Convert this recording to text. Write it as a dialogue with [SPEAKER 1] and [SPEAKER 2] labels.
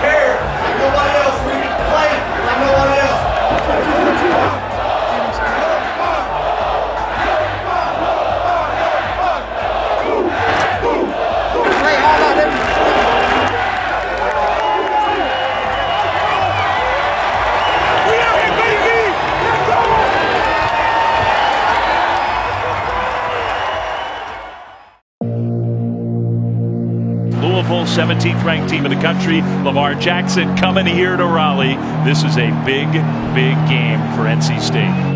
[SPEAKER 1] care. 17th ranked team in the country. Lamar Jackson coming here to Raleigh. This is a big, big game for NC State.